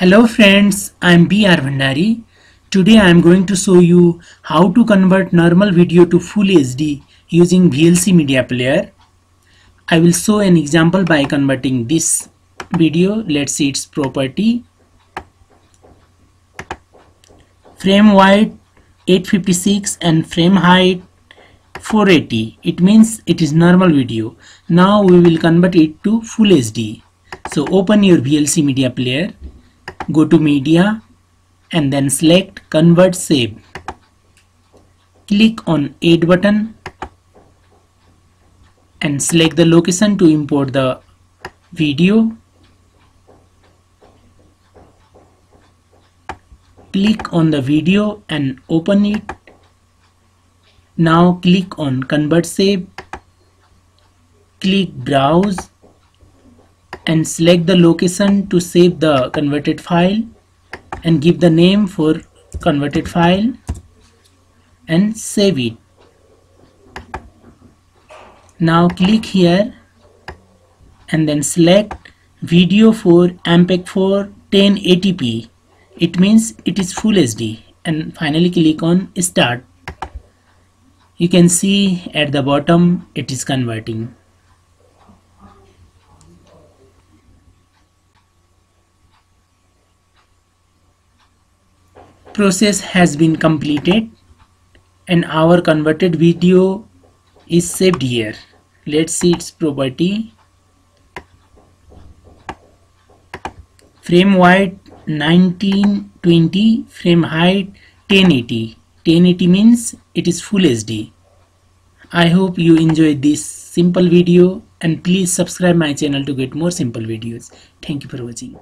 Hello friends, I am B. R. Bhandari. Today I am going to show you how to convert normal video to Full HD using VLC Media Player. I will show an example by converting this video. Let's see its property. Frame width 856 and frame height 480. It means it is normal video. Now we will convert it to Full HD. So open your VLC Media Player go to media and then select convert save. Click on add button and select the location to import the video. Click on the video and open it. Now click on convert save. Click browse and select the location to save the converted file and give the name for converted file and save it. Now click here and then select video for MPEG 4 1080p. It means it is full HD and finally click on start. You can see at the bottom it is converting. Process has been completed and our converted video is saved here. Let's see its property. Frame width 1920 frame height 1080 1080 means it is full HD I hope you enjoyed this simple video and please subscribe my channel to get more simple videos. Thank you for watching